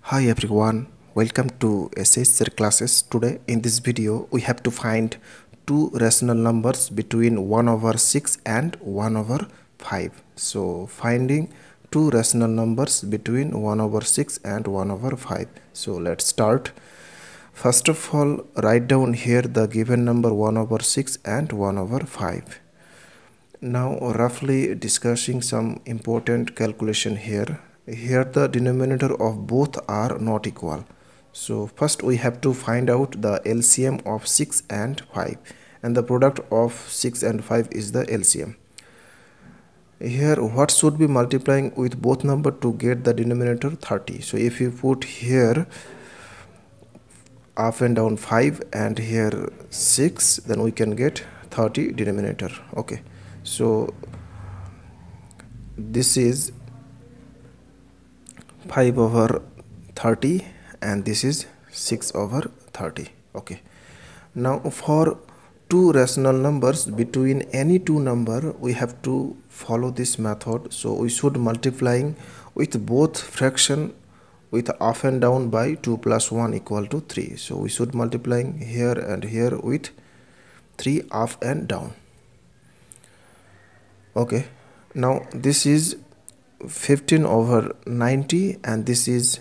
Hi everyone, welcome to SH Sir classes. Today in this video we have to find two rational numbers between 1 over 6 and 1 over 5. So finding two rational numbers between 1 over 6 and 1 over 5. So let's start. First of all write down here the given number 1 over 6 and 1 over 5. Now roughly discussing some important calculation here. Here the denominator of both are not equal. So first we have to find out the LCM of 6 and 5 and the product of 6 and 5 is the LCM here what should be multiplying with both number to get the denominator 30 so if you put here up and down 5 and here 6 then we can get 30 denominator. Okay so this is 5 over 30 and this is 6 over 30 okay. Now for two rational numbers between any two number we have to follow this method. So we should multiplying with both fraction with up and down by 2 plus 1 equal to 3 so we should multiplying here and here with 3 up and down okay. Now this is 15 over 90 and this is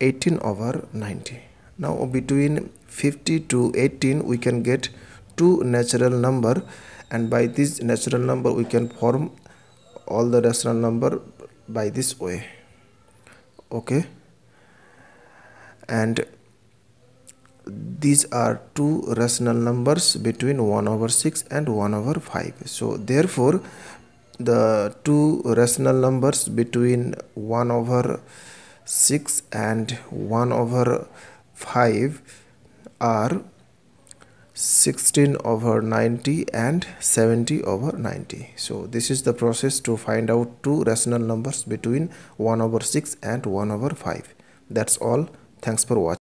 18 over 90 now between 50 to 18 we can get two natural number and by this natural number we can form all the rational number by this way. Okay. And these are two rational numbers between 1 over 6 and 1 over 5 so therefore the two rational numbers between 1 over 6 and 1 over 5 are 16 over 90 and 70 over 90 so this is the process to find out two rational numbers between 1 over 6 and 1 over 5 that's all. Thanks for watching